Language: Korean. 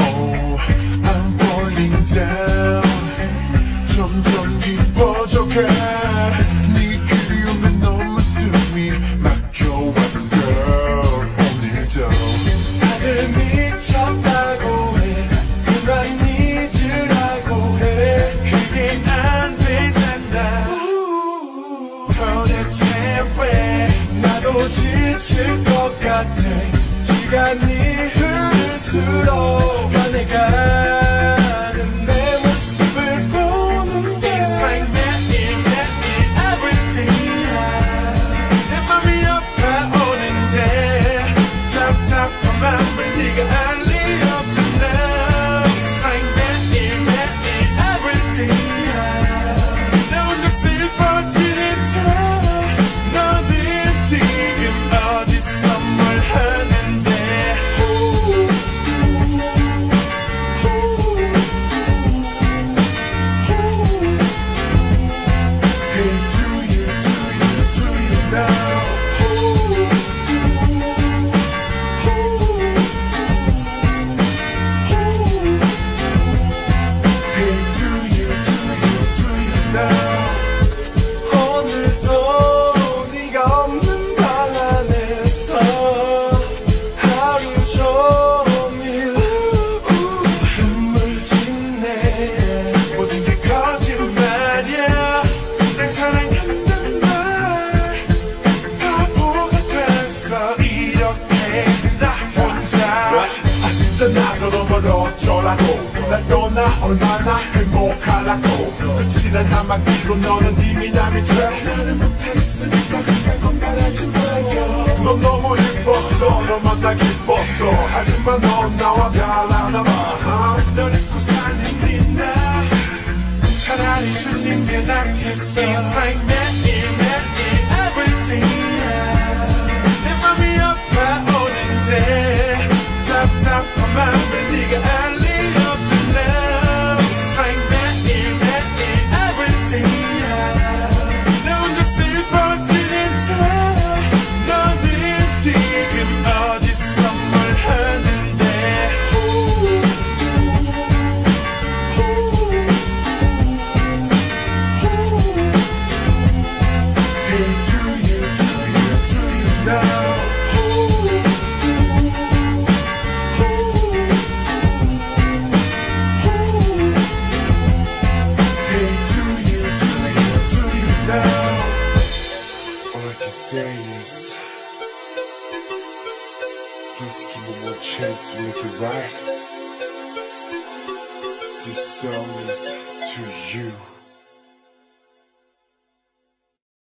Oh, I'm falling down. 점점 깊어져가. 네 그리움에 너무 숨이 막혀와, girl. 오늘도. 다들 미쳤다고 해 그만 잊으라고 해 그게 안 되잖아 도대체 왜 나도 지칠 것 같아 시간이 흐를수록 어쩌라고 날 떠나 얼마나 행복하라고. 끝이란 한마디로 너는 이미 남이 돼 나는 못하겠으니까 그냥 건강하지 말고 넌 너무 이뻤어. 너 만 나 기뻤어. 하지만 넌 나와 달라나 봐. 널 잊고 사는 네나. 차라리 게 낫겠어. It's like that, that, it, everything Say Please give me one chance to make it right. This song is to you